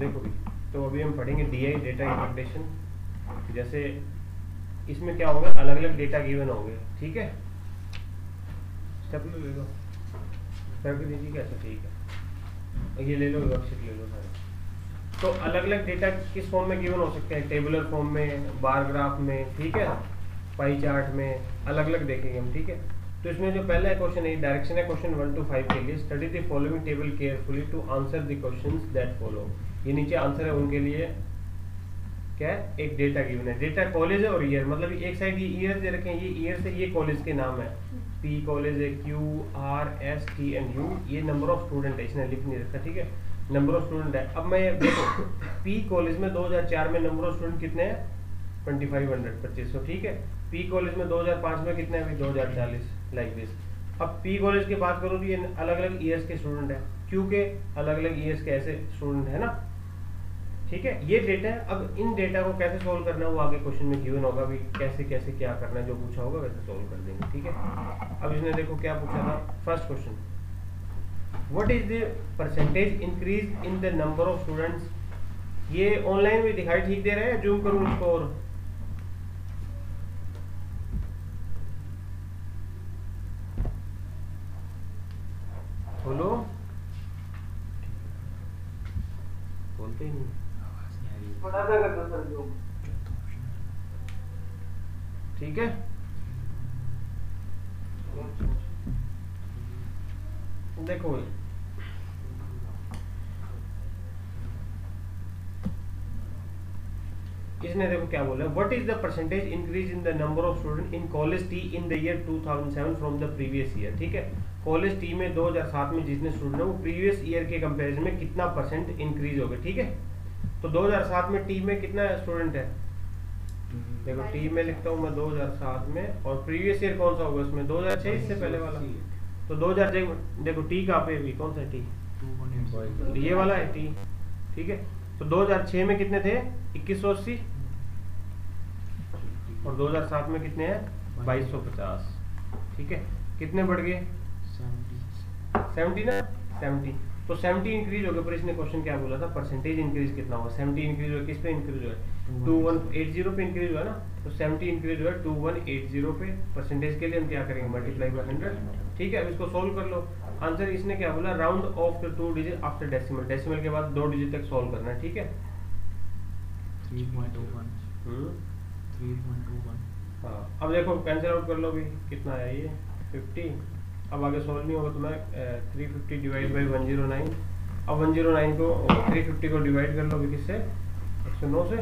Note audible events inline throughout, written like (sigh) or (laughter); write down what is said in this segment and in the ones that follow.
देखो तो अभी हम पढ़ेंगे डी आई डेटा इंटरप्रिटेशन जैसे इसमें क्या होगा? अलग अलग डेटा गिवन होंगे, ठीक है? स्टेप ले, लो करके दीजिए अच्छा ठीक है? ये ले लो वर्कशीट ले लो सारे। तो अलग अलग डेटा किस फॉर्म में गिवन हो सकते हैं? टेबुलर फॉर्म में बार ग्राफ में, ठीक है? पाई चार्ट में अलग अलग देखेंगे हम, ठीक है? तो इसमें जो पहला क्वेश्चन है डायरेक्शन है क्वेश्चन वन टू फाइव के लिए। Study the following table carefully to answer the questions that follow ये नीचे आंसर है उनके लिए। क्या? है एक डेटा गिवन है। डेटा कॉलेज है और ईयर मतलब एक साइड ये ईयर दे रखे हैं। ये ईयर से ये कॉलेज के नाम है। पी कॉलेज है Q R S T and U ये नंबर ऑफ़ स्टूडेंट है, इसने लिख नहीं रखा, ठीक है? नंबर ऑफ़ स्टूडेंट है। अब मैं देखो पी कॉलेज में 2004 में नंबर ऑफ़ स्टूडेंट कितने हैं? ट्वेंटी फाइव हंड्रेड पच्चीस सौ, ठीक है? पी कॉलेज में 2005 में कितने हज़ार चालीस लाइक दिस अब पी कॉलेज की बात करूँ तो ये अलग अलग ईयर्स के स्टूडेंट है। क्यू के अलग अलग ईयर्स के ऐसे स्टूडेंट है ना? ठीक है? ये डेटा है अब इन डेटा को कैसे सोल्व करना है? वो आगे क्वेश्चन में गिवन होगा? भी कैसे कैसे, क्या करना है? जो पूछा होगा वैसे सोल्व कर देंगे, ठीक है? अब इसने देखो क्या पूछा था? First question what is the percentage increase in the number of students ये ऑनलाइन में दिखाई ठीक दे रहे हैं जूम करूँ इसको और बोलो बोलते ही नहीं बड़ा सा कर दो सर जो ठीक है? देखो इसने देखो क्या बोला? What is the percentage increase in the number of student in college T in the year 2007 from the previous year ठीक है? कॉलेज टी में 2007 में जितने स्टूडेंट है, वो प्रीवियस ईयर के कंपैरिजन में कितना परसेंट इंक्रीज हो गया ठीक है? तो 2007 में टी में कितना स्टूडेंट है? देखो टी में लिखता हूँ मैं 2007 में और प्रीवियस ईयर कौन सा होगा उसमें 2006 इससे पहले वाला। तो 2006 देखो टी कहाँ पे भी कौन सा टी ये वाला है टी ठीक है? तो 2006 में कितने थे? इक्कीस सौ अस्सी। और 2007 में कितने हैं? बाईस सौ पचास। ठीक है? कितने बढ़ गए? सेवेंटी। ना? सेवेंटी। तो सेवेंटी इंक्रीज हो गया। पर इसने क्वेश्चन क्या बोला था? परसेंटेज इंक्रीज कितना हुआ सेवेंटी इंक्रीज हुआ किस पे इंक्रीज हुआ टू वन एट ज़ीरो पे इंक्रीज हुआ ना तो सेवेंटी इंक्रीज हुआ टू वन एट ज़ीरो पे परसेंटेज के लिए हम क्या करेंगे? मल्टीप्लाई बाय हंड्रेड ठीक है अब इसको सोल्व कर लो। आंसर इसने क्या बोला? Round off the two digit after decimal decimal के बाद दो डिजिट तक सोल्व करना है ठीक है? हम्म। हाँ अब देखो कैंसिल आउट कर लो भी कितना है ये? फिफ्टी अब आगे सोल्व नहीं होगा तो मैं three fifty divide by one zero nine अब वन ज़ीरो नाइन को थ्री फिफ्टी को डिवाइड कर लो भी किससे? एक सौ नौ से।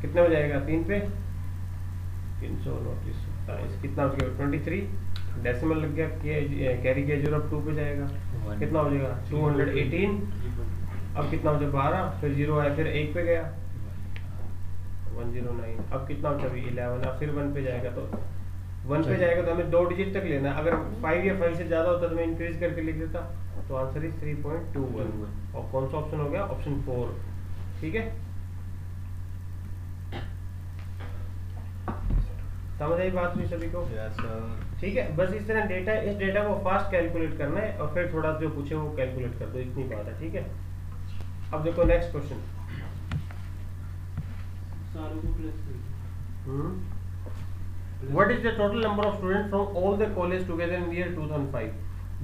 कितने हो जाएगा तीन पे? तीन सौ नौ तीस सत्ताईस कितना हो गया ट्वेंटी थ्री डेसिमल लग गया कैरी किया ज़ीरो टू पे जाएगा। कितना हो जाएगा? टू हंड्रेड एटीन अब कितना हो जाए? बारह। फिर ज़ीरो आया फिर एक पे गया। वन ज़ीरो नाइन अब कितना है इलेवन अब फिर वन पे जाएगा तो वन पे जाएगा तो हमें दो डिजिट तक लेना अगर फाइव या फाइव से ज़्यादा होता तो मैं इंक्रीज करके लिख देता। तो answer is three point two one और कौन सा ऑप्शन हो गया? ऑप्शन फोर ठीक है? समझ आई बात हुई सभी को? ठीक है बस इस तरह डेटा इस डेटा को फास्ट कैलकुलेट करना है और फिर थोड़ा जो पूछे वो कैलकुलेट कर दो इतनी बात है ठीक है? अब देखो नेक्स्ट क्वेश्चन सारों को plus What is the total number of students from all the college together in the year 2005?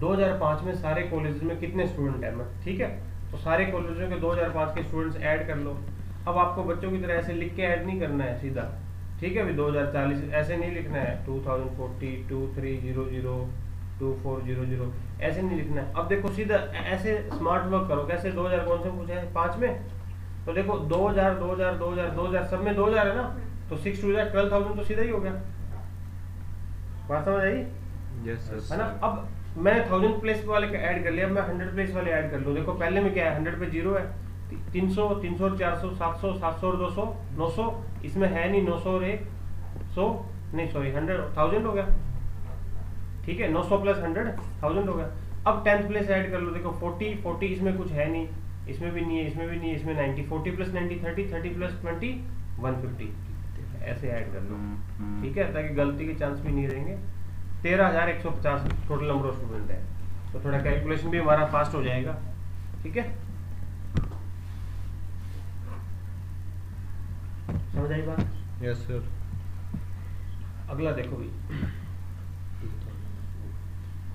2005 में सारे कॉलेज में कितने स्टूडेंट हैं? ठीक है? तो सारे कॉलेजों के 2005 के स्टूडेंट्स ऐड कर लो। अब आपको बच्चों की तरह ऐसे लिख के ऐड नहीं करना है सीधा। ठीक है अभी 2040 ऐसे नहीं लिखना है। 2040 2300 2400 ऐसे नहीं लिखना है। अब देखो सीधा ऐसे स्मार्ट वर्क करो कैसे? 2000 कौन से पूछे हैं? पाँच में? तो देखो 2000 2000 2000 2000 सब में 2000 है ना? तो सिक्स टू हज़ार ट्वेल्व थाउज़ेंड तो सीधा ही हो गया। बात समझ आई? यस है ना? अब मैं थाउज़ेंड प्लेस वाले का ऐड कर लिया अब मैं हंड्रेड प्लेस वाले ऐड कर लूँ। देखो पहले में क्या है? हंड्रेड पे ज़ीरो है। तीन सौ तीन सौ चार सौ सात सौ सात सौ और दो सौ नौ सौ इसमें है नहीं नौ सौ और एक सौ नहीं सॉरी हंड्रेड थाउज़ेंड हो गया। ठीक है नौ सौ प्लस हंड्रेड थाउज़ेंड हो गया। अब टेंथ प्लेस ऐड कर लो देखो फोर्टी फोर्टी इसमें कुछ है नहीं इसमें भी नहीं है इसमें भी नहीं है इसमें ninety forty plus ninety thirty thirty plus twenty one fifty ऐसे ऐड कर लो। ठीक है ताकि गलती के चांस भी नहीं रहेंगे। तेरह हज़ार एक सौ पचास टोटल नंबर ऑफ़ स्टूडेंट है। तो थोड़ा कैलकुलेशन भी हमारा फास्ट हो जाएगा। ठीक है? समझ आई बात? यस सर अगला देखो भी।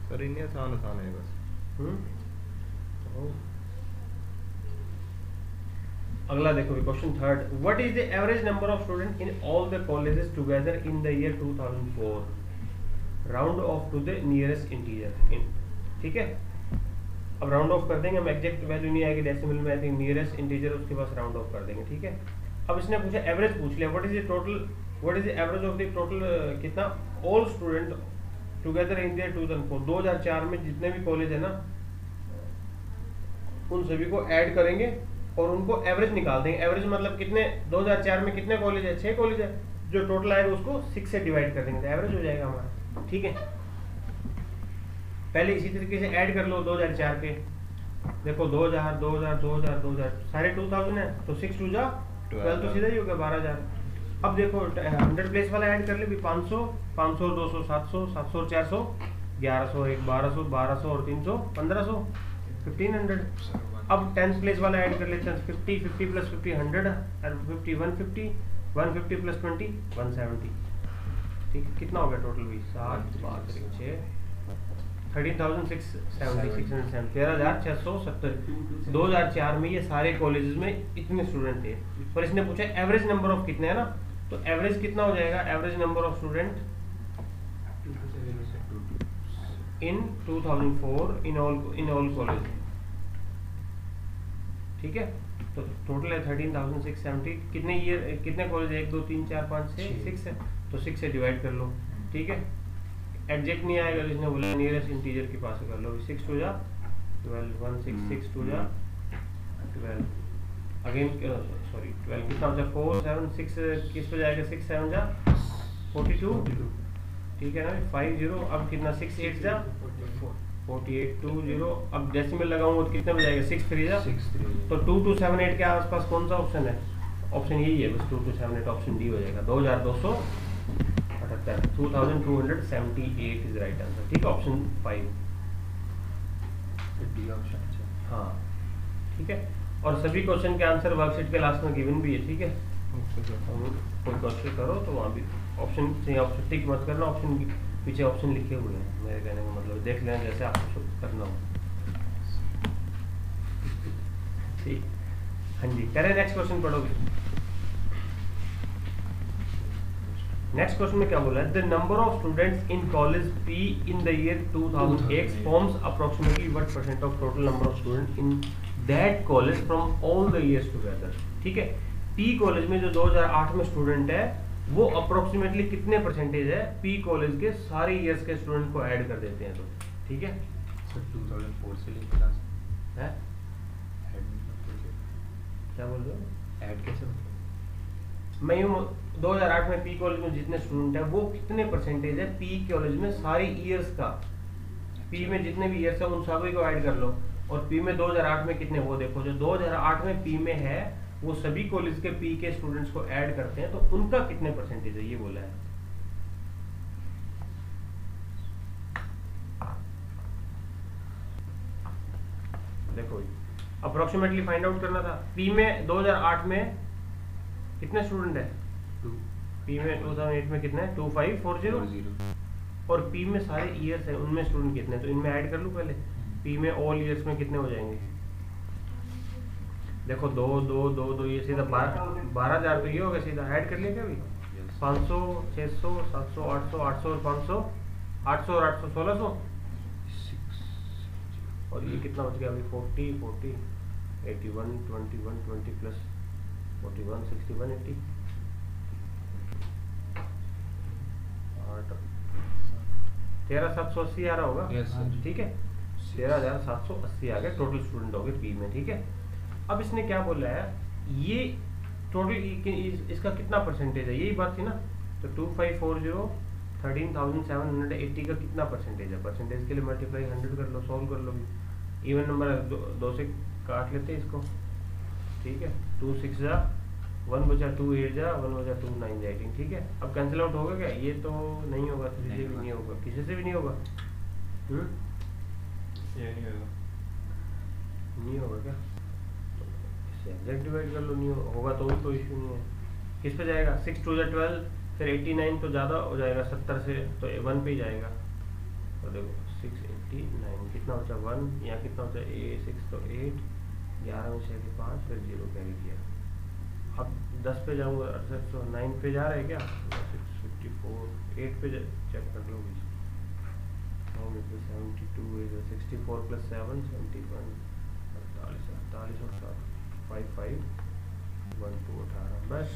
सर इन्हें आसान आसान है बस। हम्म? अगला देखो भी question third what is the average number of student in all the colleges together in the year 2004 round off to the nearest integer in ठीक है? अब राउंड ऑफ़ कर देंगे हम एग्जैक्ट वैल्यू नहीं आएगी डेसिमल में आई थिंक नियरेस्ट इंटीजर उसके पास राउंड ऑफ़ कर देंगे ठीक है? अब इसने पूछा एवरेज पूछ लिया। What is the total what is the average of the total कितना? All student together in year 2004 2004 में जितने भी कॉलेज है ना, उन सभी को ऐड करेंगे और उनको एवरेज निकाल देंगे। एवरेज मतलब कितने? 2004 में कितने कॉलेज है? छह कॉलेज है। जो टोटल आएगा उसको सिक्स से डिवाइड कर देंगे। तो एवरेज हो जाएगा हमारा। ठीक है? पहले इसी तरीके से ऐड कर लो 2004 के। देखो 2000 2000 2000 2000 सारे 2000 है तो सिक्स टू जा 12 तो सीधा ही हो गया 12000 अब देखो 100 प्लेस वाला ऐड कर ले, भी 500 500 200 700 700 400 1100 एक 1200 1200 और 300 1500 1500 अब टेंथ प्लेस वाला ऐड कर लेते हैं 50 50 प्लस 50 100 और 50 150 150 प्लस 20 170 ठीक है, कितना हो गया टोटल भी? सात, पाँच एक छः thirteen thousand six seventy six hundred seven तेरह हज़ार छः सौ सत्तर। दो हज़ार चार में ये सारे कॉलेजेस में इतने स्टूडेंट थे। पर इसने पूछा एवरेज नंबर ऑफ़ कितने हैं ना? तो एवरेज कितना हो जाएगा? Average number of student in 2004 in all in all college ठीक है? तो टोटल है थर्टीन थाउज़ेंड सिक्स सेवेंटी कितने ईयर कितने कॉलेज एक दो तीन चार पाँच छः। सिक्स है। तो सिक्स से डिवाइड कर लो। ठीक है? एग्जैक्ट नहीं आएगा तो इसने बोला नियरेस्ट इंटीजर के पास कर लो। सिक्स टू जा twelve one six six two जा ट्वेल्व अगेन सॉरी ट्वेल्व कितना हो जाए फोर सेवन सिक्स किस पे जाएगा? सिक्स सेवन जा फोर्टी टू ठीक है ना? फाइव ज़ीरो अब कितना? सिक्स एट जा फोर्टी एट टू ज़ीरो अब डेसिमल लगाऊँगा तो कितने में जाएगा? सिक्स थ्री जा। तो टू टू सेवन एट के आसपास कौन सा ऑप्शन है? ऑप्शन यही है बस two two seven eight option D हो जाएगा। दो हज़ार दो सौ hundred seventy eight is right answer ठीक है? ऑप्शन फाइव डी ऑप्शन हाँ। ठीक है? और सभी क्वेश्चन के आंसर वर्कशीट के लास्ट में गिवन भी है ठीक है? कोई क्वेश्चन करो तो वहाँ भी ऑप्शन से ऑप्शन टिक मत करना ऑप्शन पीछे ऑप्शन लिखे हुए हैं। मेरे कहने का मतलब देख लेना जैसे आपको करना हो। ठीक। हाँ जी करें नेक्स्ट क्वेश्चन पढ़ोगे? नेक्स्ट क्वेश्चन में क्या बोला है? The number of students in college P in the year 2008 forms approximately what percent of total number of student in that college from all the years together ठीक है? P college में जो 2008 में student है वो अप्रोक्सीमेटली कितने percentage है? P college के सारे ईयर्स के स्टूडेंट को ऐड कर देते हैं तो। ठीक है? सर 2004 से लेकर क्लास है? क्या? बोल रहे हो? ऐड कैसे मैं यूँ 2008 में पी कॉलेज में जितने स्टूडेंट है, वो कितने परसेंटेज है पी कॉलेज में सारे ईयर्स का? पी में जितने भी ईयर्स है, उन सभी को ऐड कर लो। और पी में 2008 में कितने, वो देखो, जो 2008 में पी में है, वो सभी कॉलेज के पी के स्टूडेंट्स को ऐड करते हैं तो उनका कितने परसेंटेज है, ये बोला है। देखो अप्रोक्सीमेटली फाइंड आउट करना था। पी में 2008 में कितने स्टूडेंट है? टू पी में 2008 में कितने? टू फाइव फोर ज़ीरो और पी में सारे ईयर्स हैं उनमें स्टूडेंट कितने हैं? तो इनमें ऐड कर लूँ पहले? पी में ऑल ईयर्स में कितने हो जाएँगे? देखो दो दो दो दो ये सीधा बारह बारह हज़ार तो ये हो गया सीधा। ऐड कर लिया क्या अभी? पाँच सौ छः सौ सात सौ आठ सौ आठ सौ और पाँच सौ? आठ सौ और आठ सौ सोलह सौ? और ये कितना बच गया अभी? Forty forty eighty one twenty one twenty plus forty one sixty one eighty तेरह सात सौ अस्सी आ रहा होगा? Yes, ठीक है। तेरह हज़ार सात सौ अस्सी आ गए टोटल स्टूडेंट हो गए पी में ठीक है। अब इसने क्या बोला है? ये टोटल इसका कितना परसेंटेज है? यही बात थी ना? तो two five four zero thirteen thousand seven hundred eighty का कितना परसेंटेज है? परसेंटेज के लिए मल्टीप्लाई हंड्रेड कर लो सॉल्व कर लो इवन नंबर दो, दो से काट लेते हैं इसको। ठीक है? टू सिक्स जा वन बचा टू एट जा वन बचा टू नाइन जा एटीन ठीक है? अब कैंसिल आउट होगा क्या? ये तो नहीं होगा किसी से भी नहीं होगा। किसी से भी नहीं होगा। हम्म? नहीं होगा। क्या? एग्जैक्ट डिवाइड कर लो नहीं होगा तो भी कोई इशू नहीं है। किस पे जाएगा? सिक्स टू जो ट्वेल्व फिर एट्टी नाइन तो ज़्यादा हो जाएगा सत्तर से तो वन पे ही जाएगा। तो देखो सिक्स एट्टी नाइन कितना बचा वन यहाँ कितना बचा? ए सिक्स तो एट ग्यारह में छः के पाँच फिर ज़ीरो कैरी किया। अब दस पे जाऊँगा अड़सठ तो नाइन पे जा रहे क्या? सिक्स फिफ्टी फोर एट पे चेक कर लो seventy two sixty four plus seven seventy one अड़तालीस अड़तालीस और सात फाइव फाइव वन टू अठारह, बस।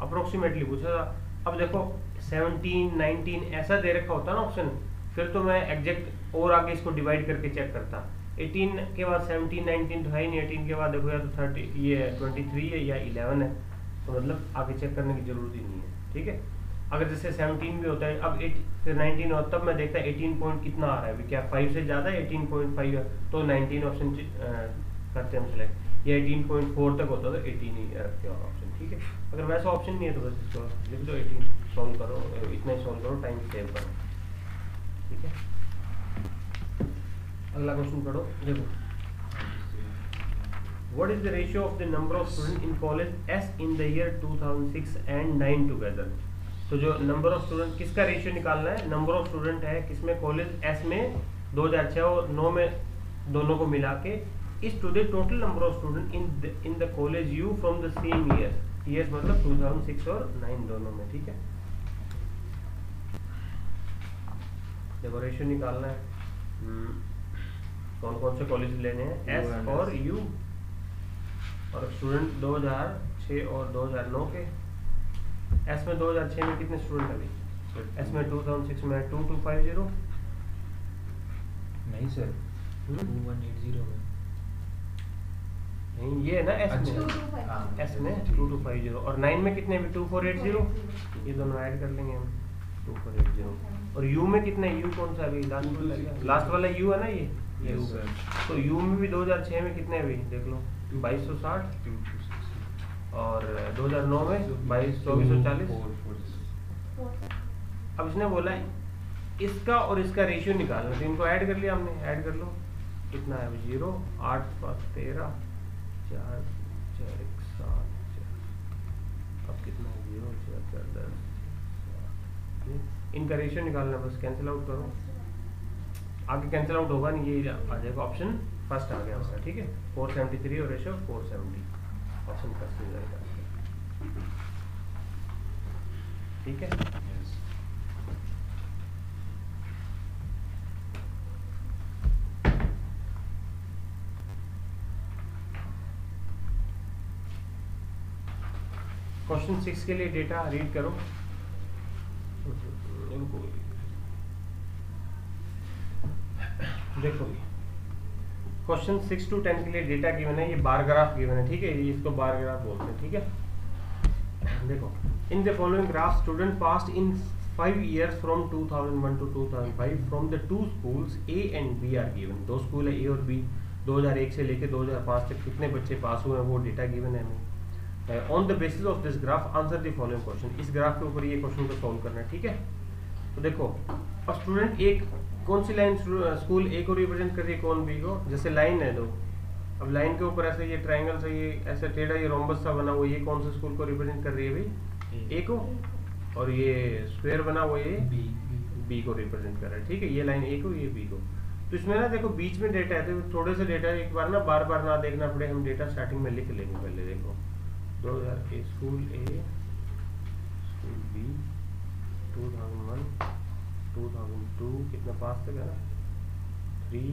अप्रोक्सीमेटली पूछा था। अब देखो सेवनटीन नाइनटीन ऐसा दे रखा होता ना ऑप्शन फिर तो मैं एग्जैक्ट और आगे इसको डिवाइड करके चेक करता। 18 के बाद 17 19 तो ही नहीं 18 के बाद देखो या तो 30 ये 23 है या 11 है। तो मतलब आगे चेक करने की ज़रूरत ही नहीं है, ठीक है? अगर जैसे 17 भी होता है, अब 8 फिर 19 और तब मैं देखता 18 पॉइंट कितना आ रहा है क्या 5 से ज़्यादा है 18.5 है? तो 19 ऑप्शन करते हैं हम सिलेक्ट या 18.4 तक होता तो 18 ही रखते हैं ऑप्शन ठीक है? अगर वैसा ऑप्शन नहीं है तो बस इसको लिख दो 18 सॉल्व करो, इतना ही सॉल्व करो टाइम सेव करो, ठीक है? अगला क्वेश्चन पढ़ो, देखो। What is the ratio of the number of students in college S in the year 2006 and 9 together? तो जो नंबर ऑफ़ स्टूडेंट किसका रेशियो निकालना है? नंबर ऑफ़ स्टूडेंट है किसमें? कॉलेज एस में 2006 और 9 में दोनों को मिला के इस to the total number of student in in the college you from the same year years मतलब 2006 और 9 दोनों में ठीक है? देखो रेशियो निकालना है। हम्म, कौन कौन से कॉलेज लेने हैं? एस और यू और स्टूडेंट 2006 और 2009 के। एस में 2006 में कितने स्टूडेंट अभी? एस में 2006 में 2250 नहीं sir hmm, two one eight zero में नहीं ये है ना एस अच्छा। में हाँ, एस में ठीक। 2250 और 9 में कितने अभी? 2480 ये दोनों ऐड कर लेंगे हम। 2480 और यू में कितने यू कौन सा अभी? लास्ट वाला लास्ट वाला यू है ना ये? ये तो यू में भी 2006 में कितने अभी? देख लो। 2260 टू टू सिक्स और 2009 में बाईस सौ अब इसने बोला है, इसका और इसका रेशियो निकालना तो इनको ऐड कर लिया हमने ऐड कर लो। कितना है? ज़ीरो आठ पाँच तेरह, चार चार, एक, सात, चार। अब कितना है? ज़ीरो चार चार, दस इनका रेशियो निकालना बस कैंसिल आउट करो। आगे कैंसिल आउट होगा नहीं, ये आ जाएगा ऑप्शन फ़र्स्ट आ गया उसका ठीक है? फोर सेवेंटी थ्री और ratio four seventy option first मिल जाएगा। ठीक है? यस क्वेश्चन सिक्स के लिए डेटा रीड करो। रुको। देखो क्वेश्चन सिक्स टू टेन के लिए डेटा गिवन है, ये बार ग्राफ गिवन है, ठीक है? इसको बार ग्राफ बोलते हैं, ठीक है? देखो in the following graph student passed in five years from 2001 to 2005 from the two schools A and B are given दो स्कूल है ए और बी 2001 से लेके 2005 तक कितने बच्चे पास हुए हैं, वो डेटा गिवन है हमें। On the basis of this graph answer the following question इस ग्राफ के ऊपर ये क्वेश्चन को सॉल्व करना है, ठीक है? तो देखो अब स्टूडेंट एक कौन सी लाइन स्कूल ए को रिप्रेजेंट कर रही है कौन बी को? जैसे लाइन है दो। अब लाइन के ऊपर ऐसे ये ट्रायंगल से ये ऐसे टेढ़ा ये रोम्बस सा बना हुआ ये कौन से स्कूल को रिप्रेजेंट कर रही है भाई? ए को। और ये स्क्वायर बना हुआ ये बी बी को रिप्रेजेंट कर रहा है ठीक है? ये लाइन ए को ये बी को। तो इसमें ना देखो बीच में डेटा है तो थोड़े से डेटा एक बार ना बार बार ना देखना पड़े हम डेटा स्टार्टिंग में लिख लेंगे पहले देखो। दो हज़ार A school A school B two two thousand two कितना पास तक है ना थ्री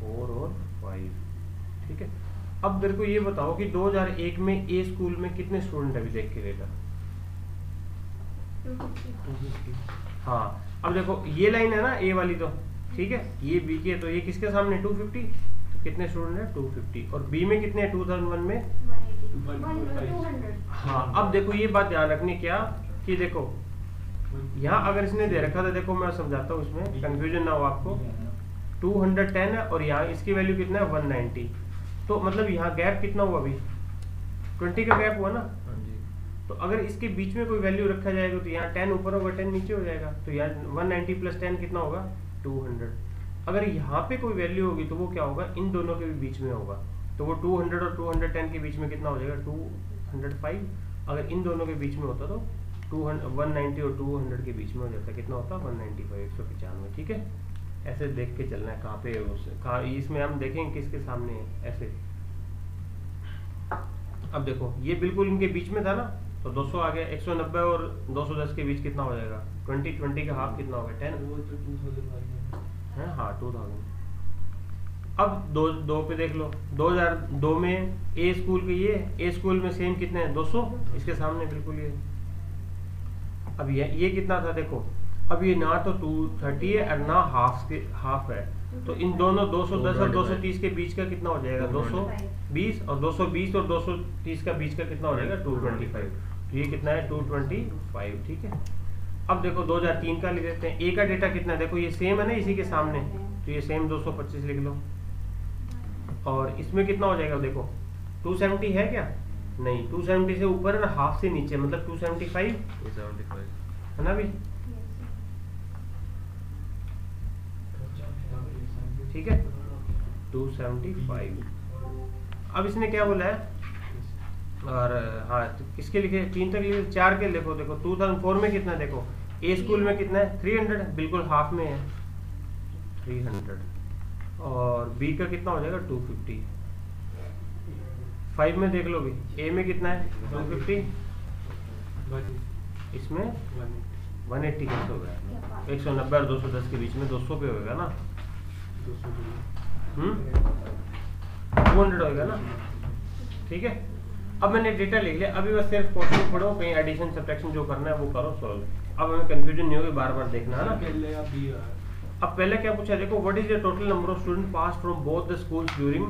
फोर और फाइव ठीक है? अब मेरे को ये बताओ कि 2001 में ए स्कूल में कितने स्टूडेंट अभी देख के डेटा हाँ अब देखो ये लाइन है ना ए वाली तो। ठीक है? ये बी की है तो ये किसके सामने? 250 तो कितने स्टूडेंट है? 250 और बी में कितने हैं 2001 में? हाँ अब देखो ये बात ध्यान रखनी क्या? कि देखो यहाँ अगर इसने दे रखा था देखो मैं समझाता हूँ इसमें कंफ्यूजन ना हो आपको। 210 है और यहाँ इसकी वैल्यू कितना है? 190 तो मतलब यहाँ गैप कितना हुआ अभी? 20 का गैप हुआ ना? हाँ जी। तो अगर इसके बीच में कोई वैल्यू रखा जाएगा तो यहाँ 10 ऊपर होगा 10 नीचे हो जाएगा। तो यहाँ 190 प्लस 10 कितना होगा? 200 अगर यहाँ पे कोई वैल्यू होगी तो वो क्या होगा? इन दोनों के बीच में होगा। तो वो 200 और 210 के बीच में कितना हो जाएगा? 205 अगर इन दोनों के बीच में होता तो टू वन नाइन्टी और टू हंड्रेड के बीच में हो जाता है। कितना होता है? वन नाइन्टी फाइव एक सौ पचानवे ठीक है? ऐसे देख के चलना है कहाँ पे कहाँ इसमें हम देखेंगे किसके सामने है ऐसे। अब देखो ये बिल्कुल इनके बीच में था ना? तो 200 आ गया 190 और 210 के बीच कितना हो जाएगा? 20 20 का हाफ़ कितना होगा 10 वो तो 2000 आ गया। है? हाँ 2000 अब दो दो पे देख लो। 2002 में ए स्कूल के ये ए स्कूल में सेम कितने हैं? 200 इसके सामने बिल्कुल ये। अब ये ये कितना था देखो। अब ये ना तो 230 है और ना हाफ़ के हाफ़ है। तो इन दोनों 210 और 230 के बीच का कितना हो जाएगा? 220 और 220 और 230 का बीच का कितना हो जाएगा? 225 तो ये कितना है? 225 ठीक है? अब देखो 2003 का लिख देते हैं। ए का डेटा कितना है? देखो ये सेम है ना इसी के सामने। तो ये सेम 225 लिख लो। और इसमें कितना हो जाएगा? देखो 270 है क्या? नहीं 270 से ऊपर है ना हाफ़ से नीचे मतलब 275 है ना भी ठीक है? 275 अब इसने क्या बोला है? और हाँ तो किसके लिखे तीन तक लिखे चार के लिखो देखो 2004 में कितना देखो? ए स्कूल में कितना है? 300 बिल्कुल हाफ़ में है। 300 और बी का कितना हो जाएगा? 250 फाइव में देख लो भी ए में कितना है? 250 इसमें? 180 कैसे हो गया? 190 और 210 के बीच में 200 पे होगा ना? हम्म? टू हंड्रेड होगा ना? ठीक है? अब मैंने डेटा लिख लिया। अभी बस सिर्फ़ क्वेश्चन पढ़ो कहीं एडिशन सब्ट्रैक्शन जो करना है वो करो सॉल्व अब हमें कंफ्यूजन नहीं होगी बार बार देखना है ना? पहले अब पहले क्या पूछा देखो what is the total number of student pass from both the schools during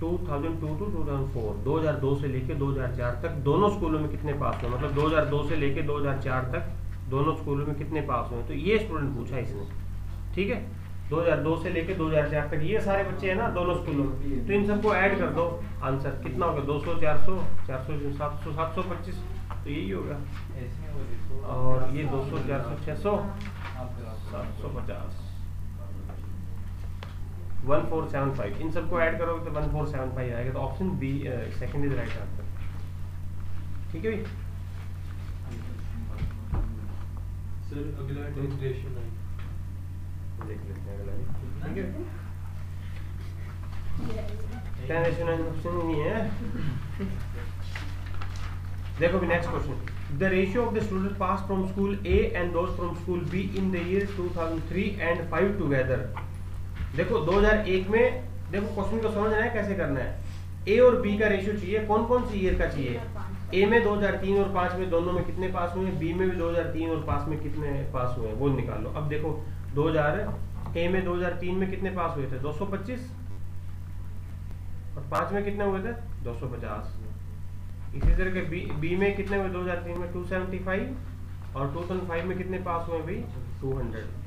2002 to 2004 2002 से लेके 2004 तक दोनों स्कूलों में कितने पास हुए? मतलब 2002 से लेके 2004 तक दोनों स्कूलों में कितने पास हुए? तो ये स्टूडेंट पूछा इसने। ठीक है? 2002 से लेके 2004 तक ये सारे बच्चे हैं ना दोनों स्कूलों में। तो इन सबको ऐड कर दो। आंसर कितना होगा 200 400 400 700 725 तो यही होगा और ये 200 400 600 750 1475 इन सबको ऐड करोगे तो 1475 आएगा। तो option B second is right answer ठीक है भाई? सर अगला टेस्ट रेशियो नाइन देख लेते हैं अगला ठीक है? है देखो भी next question the ratio of the student pass from school A and those from school B in the year 2003 and 5 together देखो 2001 में देखो क्वेश्चन को समझना है, कैसे करना है? ए और बी का रेशियो चाहिए कौन कौन सी ईयर का चाहिए? ए में 2003 और 5 में दोनों में कितने पास हुए? बी में भी 2003 और 5 में कितने पास हुए? वो निकाल। लो अब देखो 2000 ए में 2003 में कितने पास हुए थे? 225 और 5 में कितने हुए थे? 250 इसी तरह के बी बी में कितने हुए? 2003 में 275 और 2005 में कितने पास हुए भाई? 200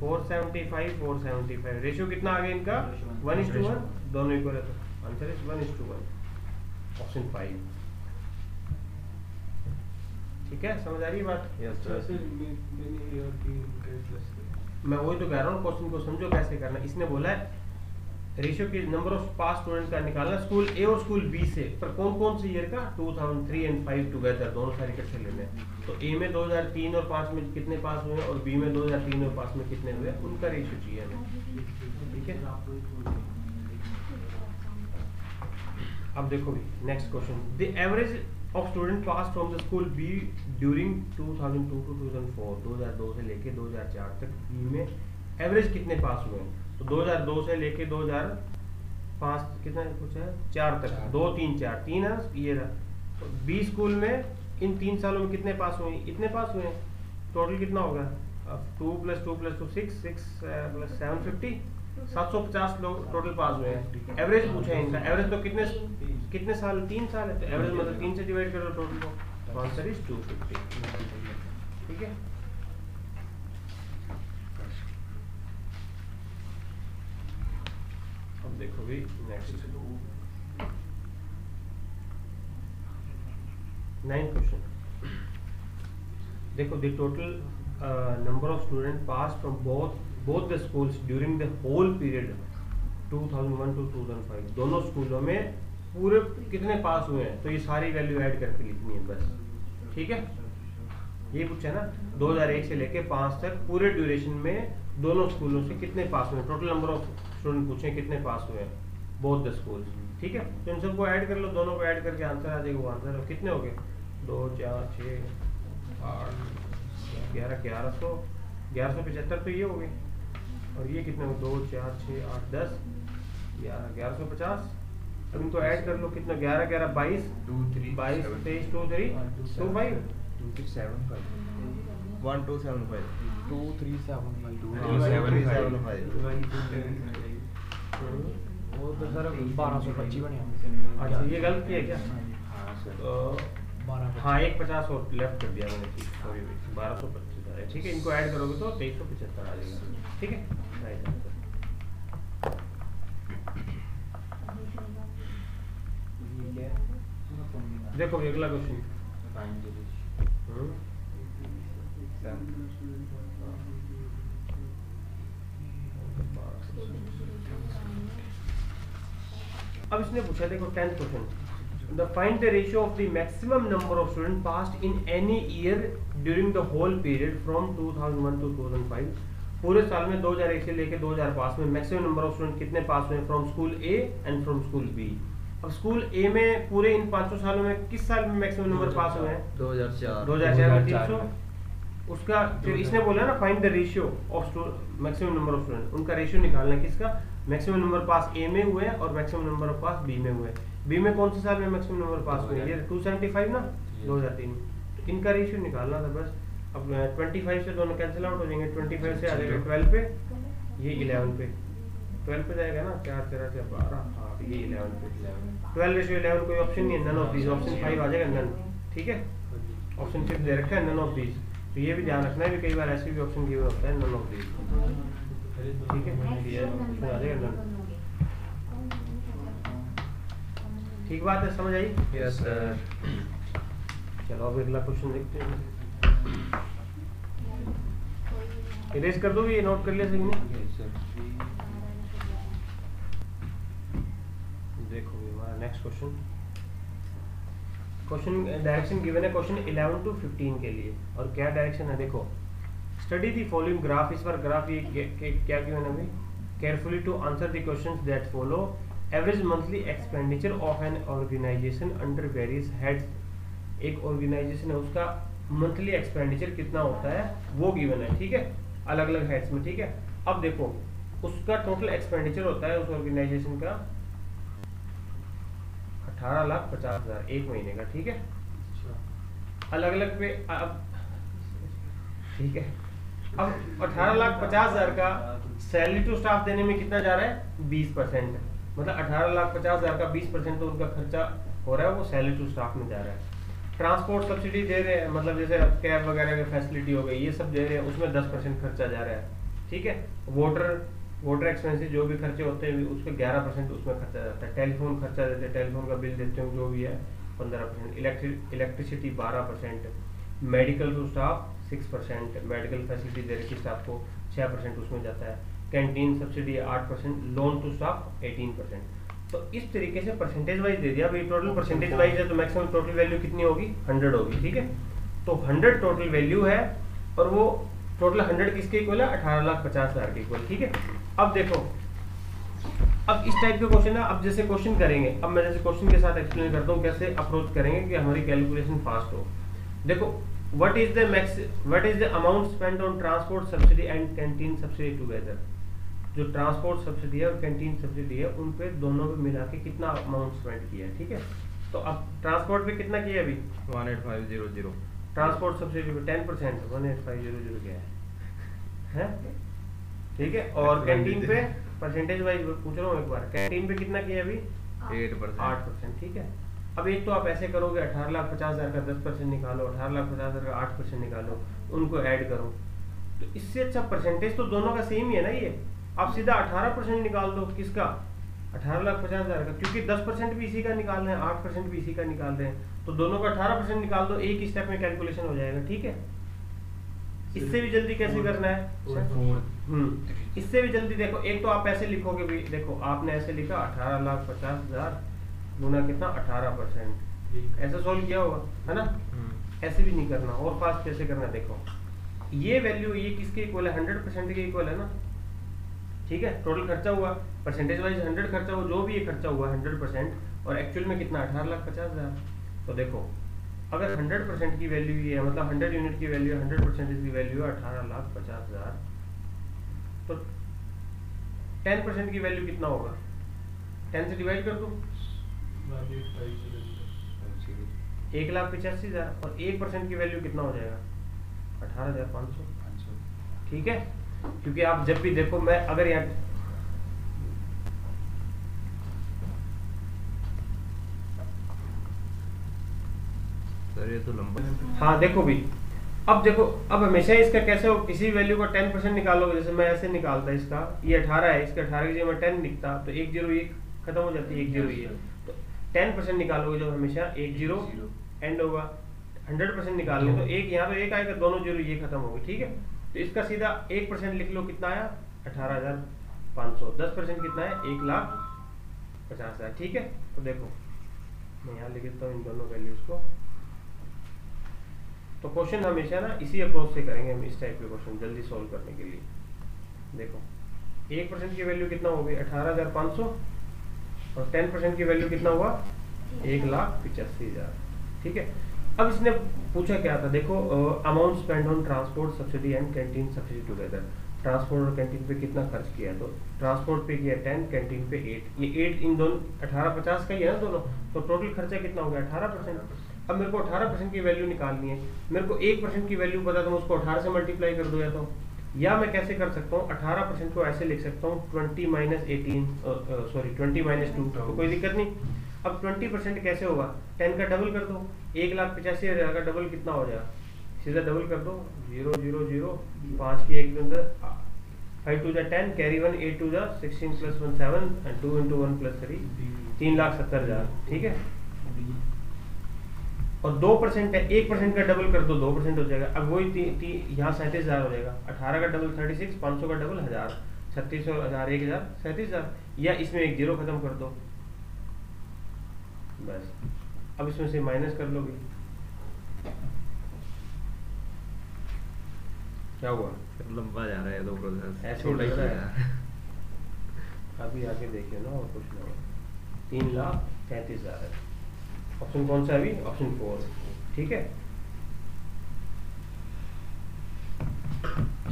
475 475 रेशियो कितना आ गया इनका 1 इज़ टू वन दोनों इक्वल है तो answer is 1 is two one option 5 ठीक है? समझ आ रही है बात यस सर मैंने और बी प्लस मैं वही तो कह रहा हूँ क्वेश्चन को समझो कैसे करना इसने बोला है रेशियो के नंबर ऑफ़ पास स्टूडेंट का निकालना स्कूल ए और स्कूल बी से, पर कौन कौन से ईयर का? 2003 एंड 5 टुगेदर दोनों सारे इकट्ठे लेने हैं। तो ए में 2003 और 5 में कितने पास हुए और बी में 2003 और 5 में कितने हुए उनका रेशियो चाहिए हमें। ठीक है? अब देखो भी next question the average of student pass from the school B during 2002 to 2004 2002 से लेके 2004 तक बी में एवरेज कितने पास हुए हैं? तो 2002 से लेके 2005 कितना कुछ है? चार तक। चार। दो तीन चार। तीन है ये रहा। तो बी स्कूल में इन तीन सालों में कितने पास हुए? इतने पास हुए। टोटल कितना होगा? अब two plus two plus two six six plus seven fifty. सात सौ पचास लोग टोटल पास हुए हैं। एवरेज पूछा है इनका। एवरेज तो कितने कितने साल? तीन साल है। तो एवरेज मतलब तीन से डिवाइड करो टोटल को। आंसर इज़ टू फिफ्टी ठीक है? देखो भी नेक्स्ट नाइन क्वेश्चन देखो the total number of student pass from both both the schools during the whole period 2001 to 2005 दोनों स्कूलों में पूरे कितने पास हुए हैं? तो ये सारी वैल्यू ऐड करके लिखनी है बस। ठीक है? ये पूछा ना? 2001 से लेके पाँच तक पूरे ड्यूरेशन में दोनों स्कूलों से कितने पास हुए टोटल नंबर ऑफ़ स्टूडेंट पूछे कितने पास हुए हैं। बोथ द स्कूल ठीक है? तो इन सबको ऐड कर लो दोनों को ऐड करके आंसर आ जाएगा वो आंसर कितने हो गए? दो चार छः आठ ग्यारह ग्यारह सौ ग्यारह सौ पचहत्तर तो ये हो गए। और ये कितने हो? दो चार छः आठ दस ग्यारह ग्यारह सौ पचास। अब इनको ऐड कर लो कितना? ग्यारह ग्यारह बाईस। टू थ्री बाईस तेईस two three two five two three seven five one two seven five two three seven. वो तो सर बारह सौ पच्चीस बने अच्छा ये गलत किया क्या? हाँ तो बारह हाँ एक पचास और लेफ़्ट कर दिया मैंने सॉरी बारह सौ पच्चीस आ रहा है। ठीक है इनको ऐड करोगे तो तेईस सौ पचहत्तर आ जाएगा। ठीक है? देखो अगला क्वेश्चन फाइंड द हम्म, अब इसने पूछा देखो tenth question the find the ratio of the maximum number of student passed in any year during the whole period from 2001 to 2005 पूरे साल में 2001 से लेकर 2000 पास में मैक्सिमम नंबर ऑफ़ स्टूडेंट कितने पास हुए from school A and from school B अब school A में पूरे इन पाँचों सालों में किस साल में मैक्सिमम नंबर पास हुए हैं? दो हज़ार चार। दो हज़ार चार में तीन 2004 सौ में। उसका फिर इसने बोला ना find the ratio of maximum number of student उनका रेशियो निकालना है किसका? मैक्सिमम नंबर पास ए में हुए हैं और maximum number of pass B में हुए बी में कौन से साल में मैक्सिमम नंबर पास हुए ये 275 ना? Yes. 2003 तो इनका रेशियो निकालना था बस। अब 25 से दोनों कैंसिल आउट हो जाएँगे। 25 से आ जाएगा 12 पे ये 11 पे। 12 पे जाएगा ना? चार तेरह से बारह हाँ ये 11 पे। 12 रेशियो 11 कोई ऑप्शन नहीं है। नन ऑफ़ दीज ऑप्शन 5 आ जाएगा नन ठीक है? ऑप्शन सिर्फ़ दे रखा है नन ऑफ़ दीज तो ये भी ध्यान रखना है भी कई बार ऐसे भी ऑप्शन गिवन होता है नन ऑफ़ दीज ठीक है? ठीक बात है समझ आई? यस सर चलो अब अगला क्वेश्चन देखते हैं। इरेज कर दो ये नोट कर लिया सही ने देखो next question question direction given है क्वेश्चन 11 टू 15 के लिए। और क्या डायरेक्शन है? देखो स्टडी दी फॉलोइंग ग्राफ इस बार ग्राफ ये क्या गिवन है भाई? Carefully to answer the questions that follow average monthly expenditure of an organisation under various heads एक ऑर्गेनाइजेशन है, उसका मंथली एक्सपेंडिचर कितना होता है? वो गिवन है, ठीक है? अलग अलग हेड्स में, ठीक है? अब देखो, उसका टोटल एक्सपेंडिचर होता है उस ऑर्गेनाइजेशन का अठारह लाख पचास हज़ार एक महीने का ठीक है? अलग अलग पे अब ठीक है। अब अठारह लाख पचास हज़ार का सैलरी टू स्टाफ देने में कितना जा रहा है? बीस परसेंट। मतलब अठारह लाख पचास हज़ार का बीस परसेंट तो उनका खर्चा हो रहा है वो सैलरी टू स्टाफ में जा रहा है। ट्रांसपोर्ट सब्सिडी दे रहे हैं मतलब जैसे कैब वगैरह की फैसिलिटी हो गई ये सब दे रहे हैं उसमें दस परसेंट खर्चा जा रहा है ठीक है? वोटर वोटर एक्सपेंसिस जो भी खर्चे होते हैं उसके ग्यारह परसेंट उसमें खर्चा जाता है। टेलीफोन खर्चा देते हैं टेलीफोन का बिल देते हैं, जो भी है, पंद्रह परसेंट। इलेक्ट्रिसिटी बारह percent. Medical to staff six percent. Medical facility दे रखी स्टाफ को छः परसेंट उसमें जाता है। कैंटीन सब्सिडी आठ percent. Loan to staff eighteen percent. तो इस तरीके से परसेंटेज वाइज दे दिया। भाई टोटल परसेंटेज वाइज है तो मैक्सिमम टोटल वैल्यू कितनी होगी? हंड्रेड होगी, ठीक है? तो हंड्रेड टोटल वैल्यू है, और वो टोटल हंड्रेड किसके इक्वल है? अठारह लाख पचास हज़ार के इक्वल ठीक है? अब देखो, अब इस टाइप के क्वेश्चन है, अब जैसे क्वेश्चन करेंगे, अब मैं जैसे क्वेश्चन के साथ एक्सप्लेन करता हूँ, कैसे अप्रोच करेंगे कि हमारी कैलकुलेशन फास्ट हो। देखो what is the max what is the amount spend on transport subsidy and canteen subsidy together जो ट्रांसपोर्ट सब्सिडी है और कैंटीन सब्सिडी है, उन पे दोनों पे मिला के कितना अमाउंट स्पेंड किया है, ठीक है? तो अब ट्रांसपोर्ट पे कितना किया अभी? One eight five zero zero transport subsidy पे ten percent one eight five zero zero क्या है? ठीक है? और कैंटीन पे (laughs) परसेंटेज वाइज पूछ रहा हूँ एक बार। कैंटीन पे कितना किया अभी? Eight percent. आठ परसेंट ठीक है? अब एक तो आप ऐसे करोगे अठारह लाख पचास हज़ार का दस परसेंट निकालो अठारह लाख पचास हज़ार का आठ परसेंट निकालो उनको ऐड करो। तो इससे अच्छा परसेंटेज तो दोनों का सेम ही है ना ये? आप सीधा अठारह परसेंट निकाल दो किसका? अठारह लाख पचास हज़ार का क्योंकि दस परसेंट भी इसी का निकाल रहे हैं आठ परसेंट भी इसी का निकाल रहे हैं। तो दोनों का अठारह परसेंट निकाल दो एक स्टेप में कैलकुलेशन हो जाएगा ठीक है? इससे भी जल्दी कैसे करना है? हम्म इससे भी जल्दी देखो एक तो आप ऐसे लिखोगे भी देखो आपने ऐसे लिखा अठारह लाख पचास हज़ार गुना कितना? अठारह परसेंट। ऐसा सोल्व किया होगा है ना? हम्म। ऐसे भी नहीं करना और फास्ट कैसे करना देखो। ये वैल्यू ये किसके इक्वल है? हंड्रेड परसेंट के इक्वल है ना? ठीक है? टोटल खर्चा हुआ। परसेंटेज वाइज हंड्रेड खर्चा हुआ जो भी ये खर्चा हुआ हंड्रेड परसेंट और एक्चुअल में कितना? अठारह लाख पचास हज़ार। तो देखो अगर हंड्रेड परसेंट की वैल्यू ये है मतलब हंड्रेड यूनिट की वैल्यू हंड्रेड परसेंट की वैल्यू है अठारह लाख पचास हज़ार। तो टेन परसेंट की वैल्यू कितना होगा? टेन से डिवाइड कर दो। एक लाख पचासी हज़ार और एक परसेंट की वैल्यू कितना हो जाएगा? अठारह हज़ार पाँच सौ। ठीक है? क्योंकि आप जब भी देखो मैं अगर यहाँ सर ये तो लंबा हाँ। देखो भी। अब देखो अब हमेशा इसका कैसे हो किसी वैल्यू का टेन परसेंट निकालोगे जैसे मैं ऐसे निकालता इसका ये अठारह है इसका अठारह की जगह मैं टेन लिखता तो एक ज़ीरो एक खत्म हो जाती है एक ज़ीरो ये। तो टेन परसेंट निकालोगे जब हमेशा एक ज़ीरो एंड होगा हंड्रेड परसेंट निकालोगे तो एक यहाँ तो एक आएगा दोनों ज़ीरो ये खत्म होगी ठीक है? तो इसका सीधा एक परसेंट लिख लो कितना आया? अठारह हज़ार पाँच सौ। दस परसेंट कितना है? एक लाख पचास हज़ार ठीक है? तो देखो मैं यहाँ लिख देता हूँ इन दोनों वैल्यूज़ को। तो क्वेश्चन हमेशा ना इसी अप्रोच से करेंगे हम इस टाइप के क्वेश्चन जल्दी सॉल्व करने के लिए। देखो, एक परसेंट की वैल्यू कितना होगी? अठारह हज़ार पाँच सौ और टेन परसेंट की वैल्यू कितना हुआ? एक लाख पिचासी हज़ार। ठीक है? अब इसने पूछा क्या था? देखो amount spend on transport subsidy and canteen subsidy together transport और कैंटीन पे कितना खर्च किया तो ट्रांसपोर्ट पे किया टेन कैंटीन पे एट ये एट इन दोनों, अठारह पचास का ही है ना दोनों? तो टोटल खर्चा कितना हो गया? अठारह परसेंट अब मेरे को अठारह परसेंट की वैल्यू निकालनी है। मेरे को एक परसेंट की वैल्यू पता तो मैं उसको अठारह से मल्टीप्लाई कर दो या तो। या मैं कैसे कर सकता हूँ? अठारह परसेंट को ऐसे लिख सकता हूँ twenty minus eighteen sorry twenty minus two तो कोई दिक्कत नहीं। अब ट्वेंटी परसेंट कैसे होगा? टेन का डबल कर दो। एक लाख पचासी हज़ार का डबल कितना हो जाएगा? सीधा डबल कर दो। ज़ीरो ज़ीरो ज़ीरो पाँच की एक के अंदर फाइव टू जा ten carry one eight two जा sixteen plus one seven and two into one plus three तीन लाख सत्तर हज़ार। ठीक है? और दो परसेंट है एक परसेंट का डबल कर दो दो परसेंट हो जाएगा। अब वही ती, ती, यहाँ सैंतीस हज़ार हो जाएगा। अठारह का डबल थर्टी सिक्स पाँच सौ का डबल हज़ार। छत्तीस सौ हज़ार एक हज़ार सैंतीस हज़ार। या इसमें एक ज़ीरो खत्म कर दो। बस। अब इसमें से माइनस कर लोगे। क्या हुआ? लंबा जा रहा है दो प्रोसेस ऐसे लग रहा है। अभी आके देखिए ना और कुछ ना तीन लाख तैंतीस हज़ार है। ऑप्शन कौन सा अभी? ऑप्शन फोर ठीक है?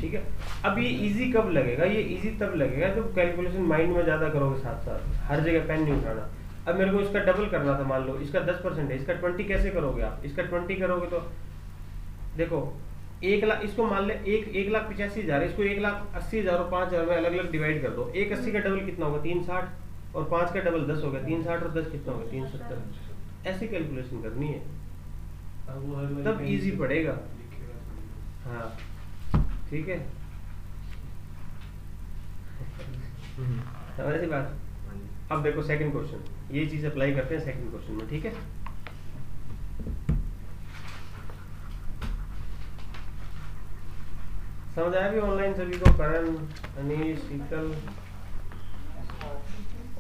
ठीक है? अब ये इजी कब लगेगा? ये इजी तब लगेगा जब कैलकुलेशन माइंड में ज़्यादा करोगे साथ साथ। हर जगह पेन नहीं उठाना। अब मेरे को इसका डबल करना था, मान लो। इसका दस परसेंट है, इसका ट्वेंटी कैसे करोगे आप? इसका ट्वेंटी करोगे तो देखो, एक लाख, इसको मान ले, एक एक लाख पिचासी हज़ार इसको एक लाख अस्सी हज़ार और पाँच हज़ार में अलग अलग डिवाइड कर दो। एक अस्सी का डबल कितना होगा? तीन साठ। और पाँच का डबल दस हो गया, तीन साठ और दस कितना होगा? तीन सत्तर। ऐसी कैलकुलेशन करनी है। तब से पड़ेगा। हाँ ठीक है। हम्म। समझ बात। हाँ अब देखो सेकंड क्वेश्चन ये चीज़ अप्लाई करते हैं सेकंड क्वेश्चन में ठीक है? समझ आया भी ऑनलाइन सभी को? करण अनीश शीतल?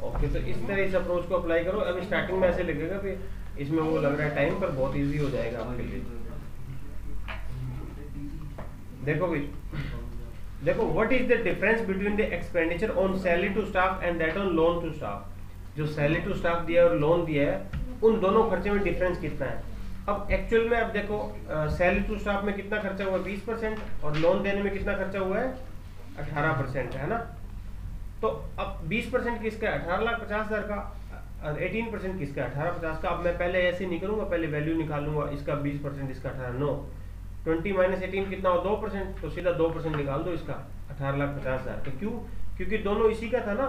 ओके तो इस तरह इस अप्रोच को अप्लाई करो। अभी स्टार्टिंग में ऐसे लगेगा कि इसमें वो लग रहा है टाइम पर बहुत इजी हो जाएगा आपके लिए। देखो देखो what is the difference between the expenditure on salary to staff and that on loan to staff जो सैलरी टू स्टाफ दिया और लोन दिया है, उन दोनों खर्चे में डिफरेंस कितना है? अब एक्चुअल में अब देखो सैलरी टू स्टाफ में कितना खर्चा हुआ? बीस परसेंट और लोन देने में कितना खर्चा हुआ है? अठारह परसेंट, है ना? तो अब बीस परसेंट किसका अठारह लाख पचास हज़ार का। एटीन परसेंट किसका अठारह पचास का। अब मैं पहले ऐसे नहीं करूँगा पहले वैल्यू निकालूँगा, इसका बीस परसेंट इसका अठारह नो ट्वेंटी माइनस एटीन कितना हो? दो परसेंट तो सीधा दो परसेंट निकाल दो इसका। अठारह लाख पचास हज़ार। तो क्यों? क्योंकि दोनों इसी का था ना।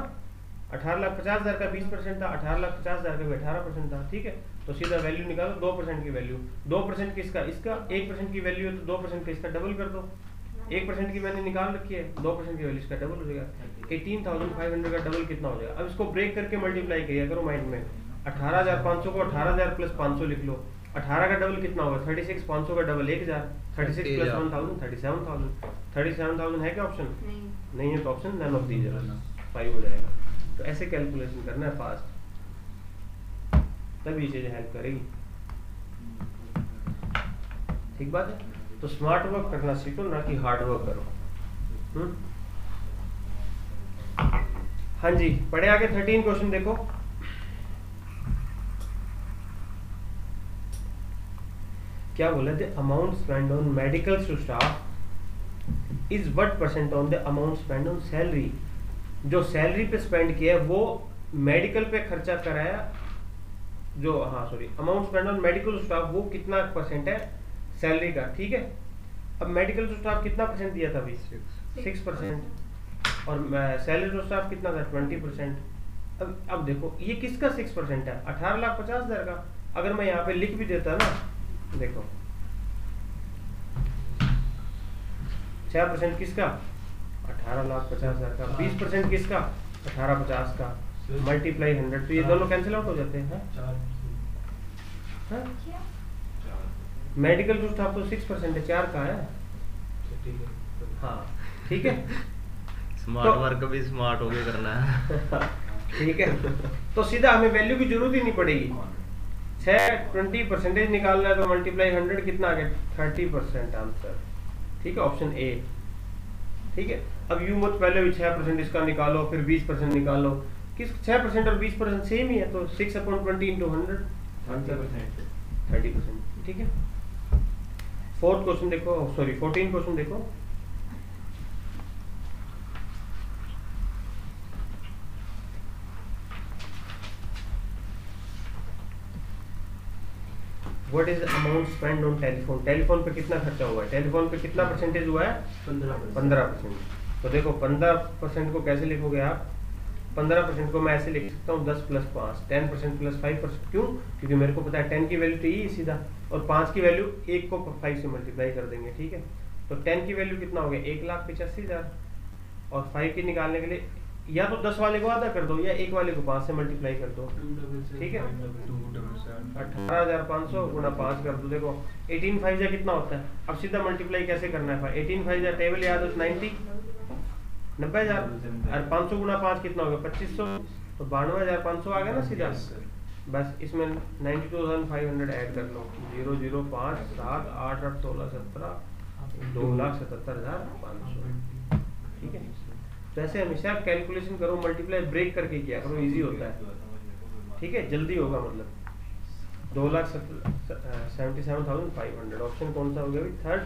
अठारह लाख पचास हज़ार का बीस परसेंट था, अठारह लाख पचास हज़ार का भी अठारह परसेंट था, ठीक है? तो सीधा वैल्यू निकालो, दो परसेंट की वैल्यू दो परसेंट किसका? इसका एक परसेंट की वैल्यू है तो दो परसेंट का इसका डबल कर दो। एक परसेंट की मैंने निकाल रखी है दो परसेंट की वैल्यू इसका डबल हो जाएगा। एटीन थाउज़ेंड फाइव हंड्रेड का डबल कितना हो जाएगा? अब इसको ब्रेक करके मल्टीप्लाई किया करो माइंड में। अठारह हज़ार पाँच सौ को अठारह हज़ार प्लस पाँच सौ लिख लो। अठारह का डबल कितना होगा? थर्टी सिक्स पाँच सौ का डबल एक हज़ार। Thirty six plus one thousand thirty seven thousand thirty seven thousand है क्या ऑप्शन नहीं। नहीं है तो option none of these five हो जाएगा। तो ऐसे कैलकुलेशन करना है फास्ट तब ये चीज़ें हेल्प करेगी। ठीक बात है? तो स्मार्ट वर्क करना सीखो, ना कि हार्ड वर्क करो। हम्म? हाँ जी, पढ़े आगे थर्टीन क्वेश्चन देखो। क्या बोले थे? Amount spend on medical to staff is what percent on the amount spend on salary जो सैलरी पे स्पेंड किया है, वो मेडिकल पे खर्चा कराया, जो हाँ sorry amount spend on medical staff वो कितना परसेंट है? सैलरी का ठीक है? अब मेडिकल जो स्टाफ कितना परसेंट दिया था अभी सिक्स परसेंट और सैलरी टू स्टाफ कितना था? ट्वेंटी परसेंट अब अब देखो ये किसका सिक्स परसेंट है? अठारह लाख पचास हज़ार का। अगर मैं यहाँ पे लिख भी देता ना देखो। छह परसेंट किसका? अठारह लाख पचास हज़ार का। बीस परसेंट किसका? अठारह पचास का। मल्टीप्लाई हंड्रेड तो ये दोनों कैंसिल आउट हो जाते हैं हाँ? मेडिकल टू स्टाफ तो सिक्स परसेंट है चार का है। हाँ ठीक है? स्मार्ट तो- वर्क भी स्मार्ट होके करना है। (laughs) ठीक है? तो सीधा हमें वैल्यू की ज़रूरत ही नहीं पड़ेगी। छः ट्वेंटी परसेंटेज निकालना है तो मल्टीप्लाई हंड्रेड कितना आ गया थर्टी परसेंट आंसर ठीक है? ऑप्शन ए ठीक है? अब यू मत पहले भी छः परसेंट इसका निकालो फिर बीस परसेंट निकालो। किस छः परसेंट और बीस परसेंट सेम ही है तो six upon twenty into hundred answer thirty percent ठीक है? फोर्थ क्वेश्चन देखो सॉरी फोर्टीन क्वेश्चन देखो। What is amount spend on telephone telephone पे कितना खर्चा हुआ है? टेलीफोन पे कितना परसेंटेज हुआ है? पंद्रह परसेंट तो देखो पंद्रह परसेंट को कैसे लिखोगे आप? पंद्रह परसेंट को मैं ऐसे लिख सकता हूँ, दस प्लस पाँच ten percent plus five percent. क्यों? क्योंकि मेरे को पता है टेन की वैल्यू तो यही सीधा, और पाँच की वैल्यू एक को फाइव से मल्टीप्लाई कर देंगे, ठीक है? तो टेन की वैल्यू कितना हो गया? एक लाख पचासी हज़ार। और फाइव की निकालने के लिए या तो दस वाले को आधा कर दो, या एक वाले को पाँच से मल्टीप्लाई कर दो, ठीक है? अठारह हज़ार पाँच सौ गुना पाँच कर दो, देखो एटीन फाइव जा कितना होता है? अब सीधा मल्टीप्लाई कैसे करना है? एटीन फाइव जा टेबल याद नाइन्टी नब्बे हज़ार? और पाँच सौ गुना पाँच कितना हो गया? पच्चीस सौ? तो बानवे हज़ार पाँच सौ आ गया ना सीधा? बस इसमें ninety two thousand five hundred add कर लो। ज़ीरो ज़ीरो पाँच सात आठ आठ सोलह सत्रह दो लाख सतहत्तर हज़ार पाँच सौ। ठीक है? तो ऐसे हमेशा कैलकुलेशन करो मल्टीप्लाई ब्रेक करके किया करो इजी होता है। ठीक है? जल्दी होगा मतलब। दो lakh seventy seven thousand five hundred option कौन सा हो गया भाई? थर्ड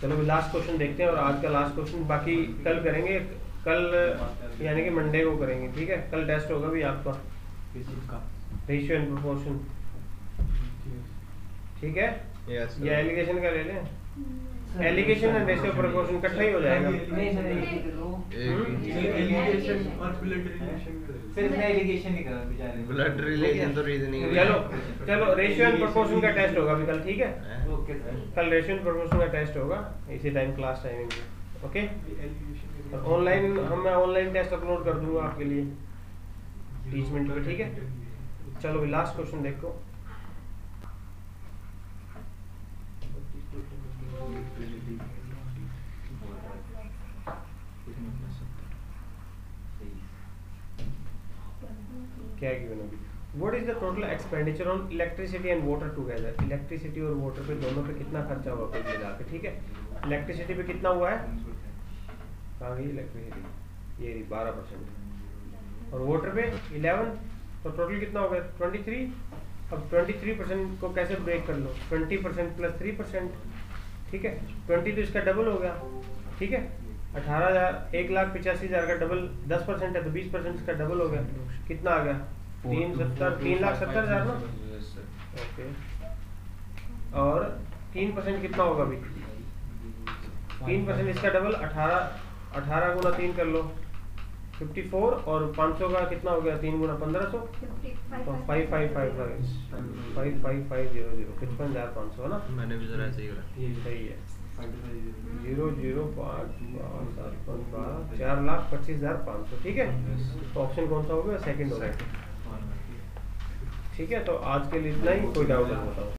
चलो अभी लास्ट क्वेश्चन देखते हैं और आज का लास्ट क्वेश्चन बाकी कल करेंगे कल यानी कि मंडे को करेंगे ठीक है? कल टेस्ट होगा भी आपका। रेशियो एंड प्रोपोर्शन ठीक है? यस या एलिगेशन का ले लें? एलिगेशन एंड रेशियो प्रोपोर्शन इकट्ठा ही हो जाएगा। सिर्फ़ मैं एलिगेशन नहीं कर रहा बेचारे ब्लड रिलेशन तो रीजनिंग चलो चलो रेशियो एंड प्रोपोर्शन का टेस्ट होगा अभी कल ठीक है? ओके कल रेशियो एंड प्रोपोर्शन का टेस्ट होगा इसी टाइम क्लास टाइमिंग पे ओके ऑनलाइन हम मैं ऑनलाइन टेस्ट अपलोड कर दूँगा आपके लिए। टीचमेंट पे ठीक है? चलो अभी लास्ट क्वेश्चन देखो। क्या गिवन अभी is the total expenditure on electricity and water together electricity और वाटर पे दोनों पे कितना खर्चा हुआ कुल मिला के, ठीक है? इलेक्ट्रिसिटी पे कितना हुआ है? कहाँ गई इलेक्ट्रिसिटी ये रही बारह परसेंट और वाटर पे इलेवन तो टोटल कितना हो गया? ट्वेंटी थ्री अब ट्वेंटी थ्री परसेंट को कैसे ब्रेक कर लो? Twenty percent plus three percent ठीक है? ट्वेंटी तो इसका डबल हो गया। ठीक है? अठारह हज़ार एक लाख पिचासी हज़ार का डबल दस परसेंट है तो बीस परसेंट इसका डबल हो गया। कितना आ गया? तीन सत्तर तीन लाख सत्तर हज़ार ना? ओके। और तीन परसेंट कितना होगा अभी? तीन परसेंट इसका डबल अठारह अठारह गुना तीन कर लो। फिफ्टी फोर और पाँच सौ का कितना हो गया? तीन गुना पंद्रह सौ? तो five five five five five five five zero zero पचपन हज़ार पाँच सौ है ना? मैंने भी जरा ऐसे ही करा। सही है। ज़ीरो ज़ीरो पाँच पाँच सात पाँच बारह चार लाख पच्चीस हज़ार पाँच सौ ठीक है? तो ऑप्शन कौन सा हो गया? सेकंड हो गया ठीक है तो आज के लिए इतना ही। कोई डाउट है तो बताओ।